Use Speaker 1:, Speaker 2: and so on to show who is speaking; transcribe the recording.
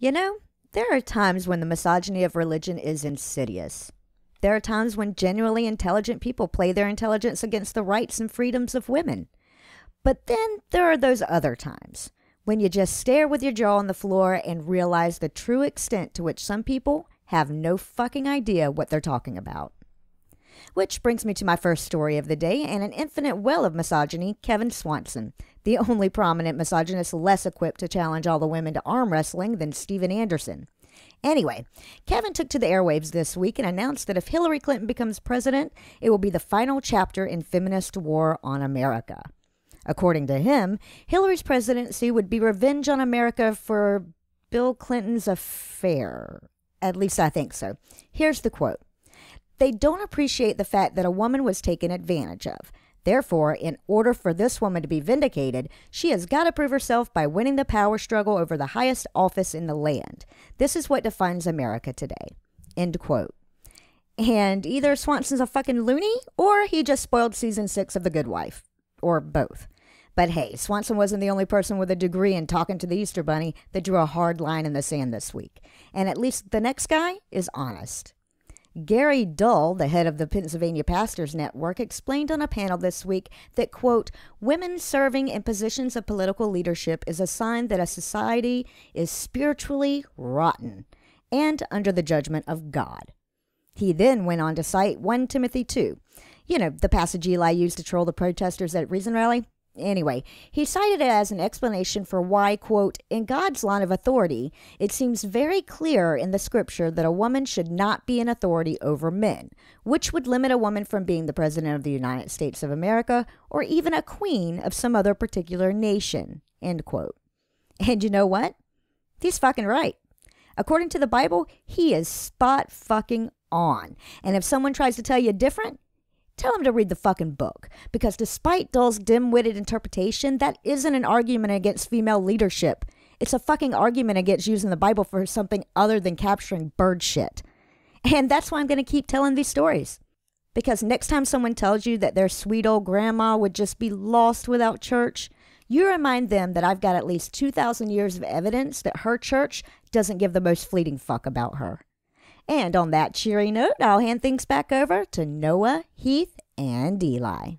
Speaker 1: You know, there are times when the misogyny of religion is insidious. There are times when genuinely intelligent people play their intelligence against the rights and freedoms of women. But then there are those other times when you just stare with your jaw on the floor and realize the true extent to which some people have no fucking idea what they're talking about. Which brings me to my first story of the day and an infinite well of misogyny, Kevin Swanson, the only prominent misogynist less equipped to challenge all the women to arm wrestling than Steven Anderson. Anyway, Kevin took to the airwaves this week and announced that if Hillary Clinton becomes president, it will be the final chapter in feminist war on America. According to him, Hillary's presidency would be revenge on America for Bill Clinton's affair. At least I think so. Here's the quote They don't appreciate the fact that a woman was taken advantage of. Therefore, in order for this woman to be vindicated, she has got to prove herself by winning the power struggle over the highest office in the land. This is what defines America today. End quote. And either Swanson's a fucking loony or he just spoiled season six of The Good Wife. Or both. But hey, Swanson wasn't the only person with a degree in talking to the Easter Bunny that drew a hard line in the sand this week. And at least the next guy is honest. Gary Dull, the head of the Pennsylvania Pastors Network, explained on a panel this week that, quote, women serving in positions of political leadership is a sign that a society is spiritually rotten and under the judgment of God. He then went on to cite 1 Timothy 2, you know, the passage Eli used to troll the protesters at Reason Rally. Anyway, he cited it as an explanation for why, quote, in God's line of authority, it seems very clear in the scripture that a woman should not be an authority over men, which would limit a woman from being the president of the United States of America or even a queen of some other particular nation, end quote. And you know what? He's fucking right. According to the Bible, he is spot fucking on. And if someone tries to tell you different, tell him to read the fucking book. Because despite Dull's dim witted interpretation, that isn't an argument against female leadership. It's a fucking argument against using the Bible for something other than capturing bird shit. And that's why I'm going to keep telling these stories. Because next time someone tells you that their sweet old grandma would just be lost without church, you remind them that I've got at least 2,000 years of evidence that her church doesn't give the most fleeting fuck about her. And on that cheery note, I'll hand things back over to Noah, Heath, and Eli.